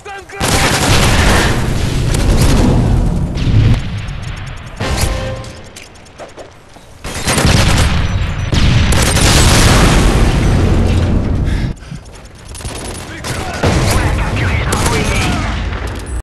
Stone Glass!